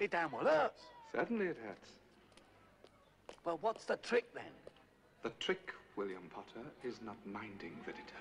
It damn well hurts. Certainly it hurts. Well, what's the trick then? The trick, William Potter, is not minding that it.